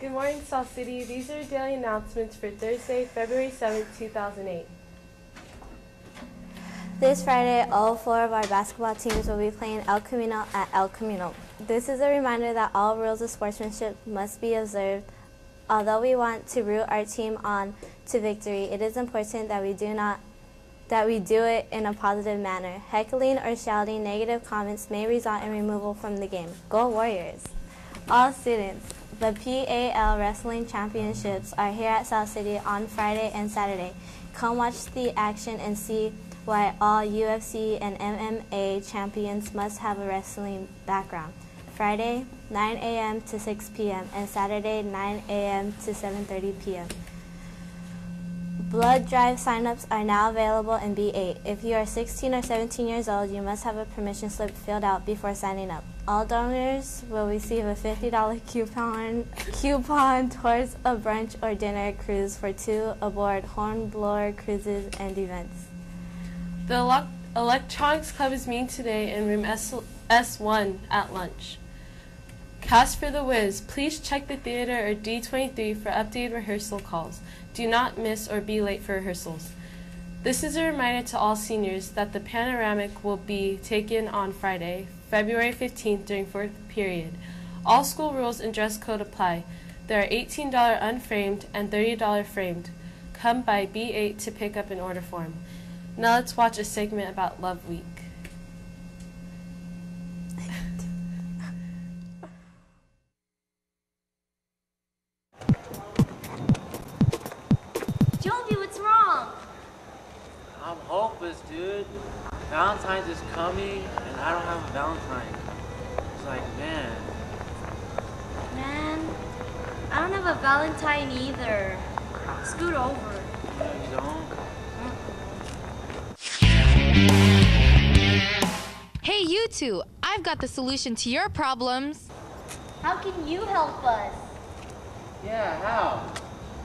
Good morning, South City. These are daily announcements for Thursday, February 7th, 2008. This Friday, all four of our basketball teams will be playing El Camino at El Camino. This is a reminder that all rules of sportsmanship must be observed. Although we want to root our team on to victory, it is important that we do not that we do it in a positive manner. Heckling or shouting negative comments may result in removal from the game. Go Warriors! All students, the PAL Wrestling Championships are here at South City on Friday and Saturday. Come watch the action and see why all UFC and MMA champions must have a wrestling background. Friday, 9 a.m. to 6 p.m. and Saturday, 9 a.m. to 7.30 p.m. Blood drive signups are now available in B8. If you are 16 or 17 years old, you must have a permission slip filled out before signing up. All donors will receive a $50 coupon, coupon towards a brunch or dinner cruise for two aboard Hornblower Cruises and Events. The Elec- Electronics Club is meeting today in room S- S1 at lunch. Cast for the Wiz, please check the theater or D23 for updated rehearsal calls. Do not miss or be late for rehearsals. This is a reminder to all seniors that the panoramic will be taken on Friday, February 15th during fourth period. All school rules and dress code apply. There are $18 unframed and $30 framed. Come by B8 to pick up an order form. Now let's watch a segment about Love Week. Valentine's is coming, and I don't have a Valentine. It's like, man, Man, I don't have a Valentine either. Scoot over. you don't. Hey, you two! I've got the solution to your problems. How can you help us? Yeah, how?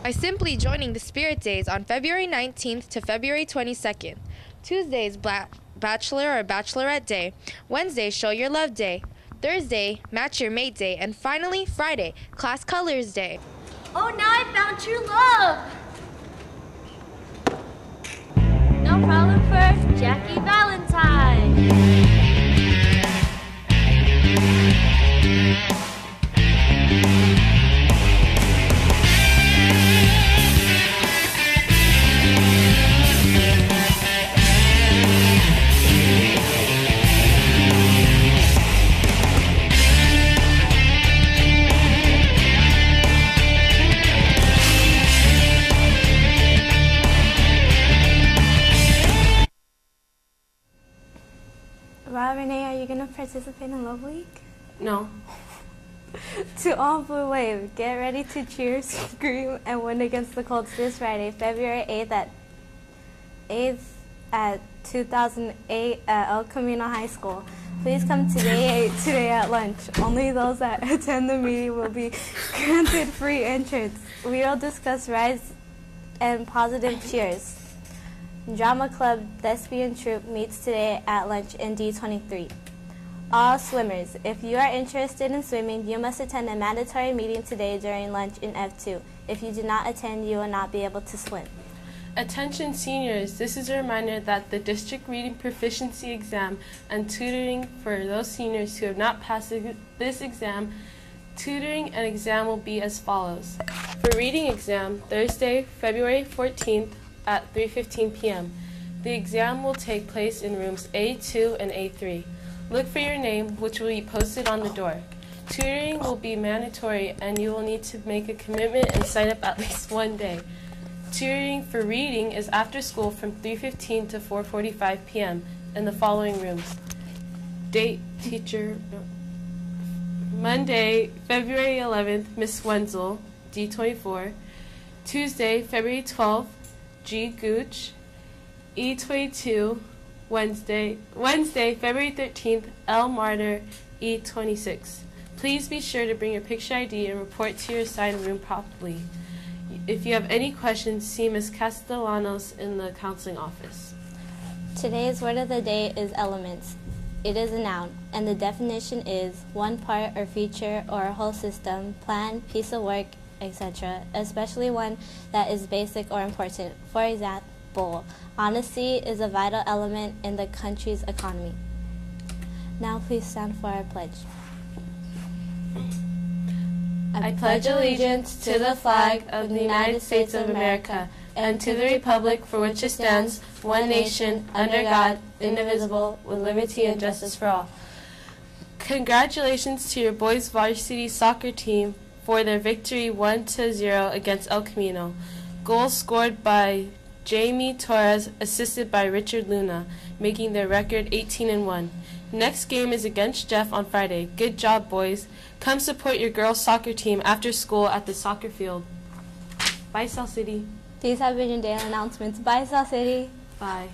By simply joining the Spirit Days on February 19th to February 22nd. Tuesdays, Bla- Bachelor or Bachelorette Day. Wednesday, Show Your Love Day. Thursday, Match Your Mate Day. And finally, Friday, Class Colors Day. Oh, now I found true love. No problem for Jackie Valentine. Renee, you going to participate in Love Week? No. to all Blue Wave, get ready to cheer, scream, and win against the Colts this Friday, February 8th at 8th at 2008 at uh, El Camino High School. Please come today today at lunch. Only those that attend the meeting will be granted free entrance. We will discuss rides and positive cheers. Drama Club Thespian Troupe meets today at lunch in D23. All swimmers, if you are interested in swimming, you must attend a mandatory meeting today during lunch in F2. If you do not attend, you will not be able to swim. Attention seniors, this is a reminder that the district reading proficiency exam and tutoring for those seniors who have not passed this exam, tutoring and exam will be as follows. For reading exam, Thursday, February 14th at 3:15 p.m. The exam will take place in rooms A2 and A3. Look for your name, which will be posted on the door. Tutoring will be mandatory and you will need to make a commitment and sign up at least one day. Tutoring for reading is after school from 3:15 to 4:45 p.m. in the following rooms. Date teacher Monday, February 11th, Miss Wenzel, D24. Tuesday, February 12th, G Gooch, E22. Wednesday, Wednesday, February 13th, L Martyr, E26. Please be sure to bring your picture ID and report to your assigned room promptly. If you have any questions, see Ms. Castellanos in the counseling office. Today's word of the day is elements. It is a noun, and the definition is one part or feature or whole system, plan, piece of work, etc., especially one that is basic or important. For example, honesty is a vital element in the country's economy. Now, please stand for our pledge. I pledge allegiance to the flag of the United States of America and to the republic for which it stands, one nation, under God, indivisible, with liberty and justice for all. Congratulations to your boys varsity soccer team for their victory 1 to 0 against El Camino. Goals scored by Jamie Torres, assisted by Richard Luna, making their record 18 and 1. Next game is against Jeff on Friday. Good job, boys. Come support your girls' soccer team after school at the soccer field. Bye, South City. These have been your daily announcements. Bye, South City. Bye.